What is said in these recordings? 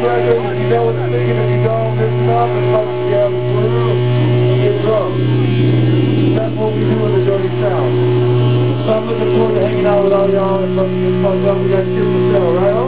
quit singing if you don't. Up and fuck you have a. Get drunk. That's what we do in the Dirty South. So I'm looking forward to hanging out with all y'all and fucking get fucked up. We got shit to sell, right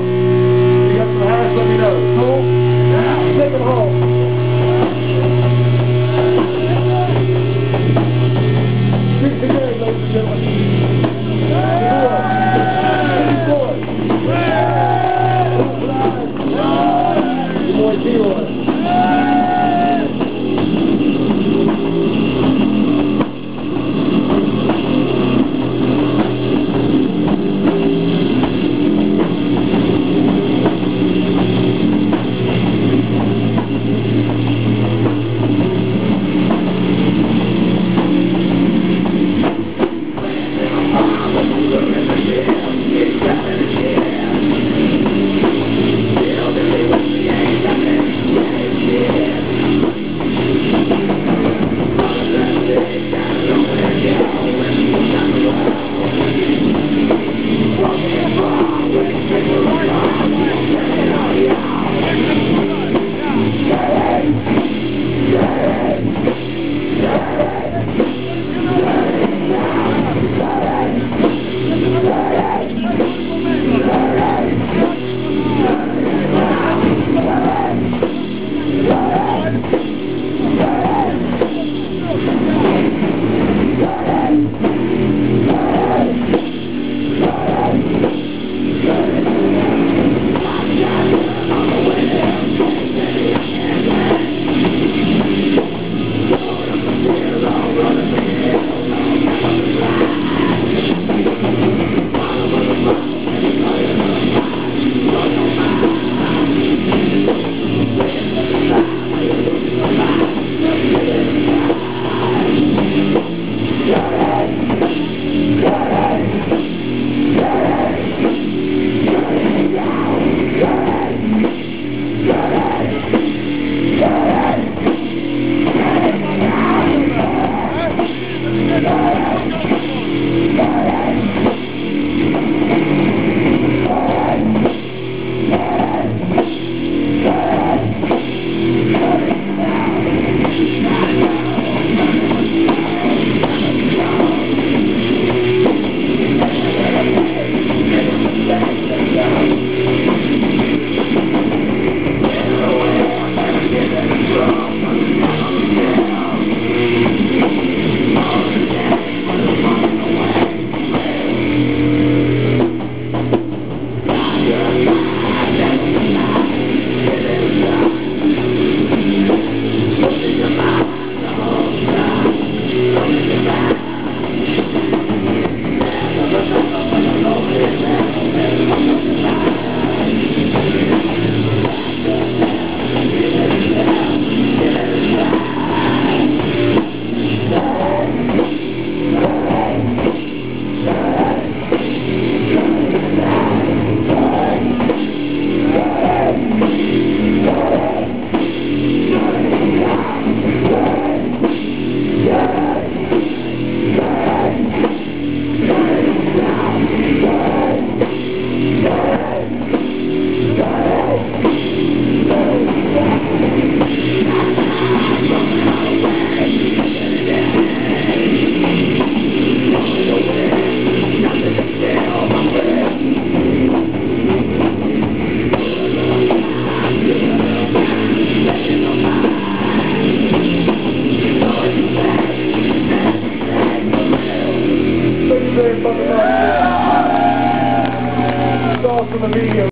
Thank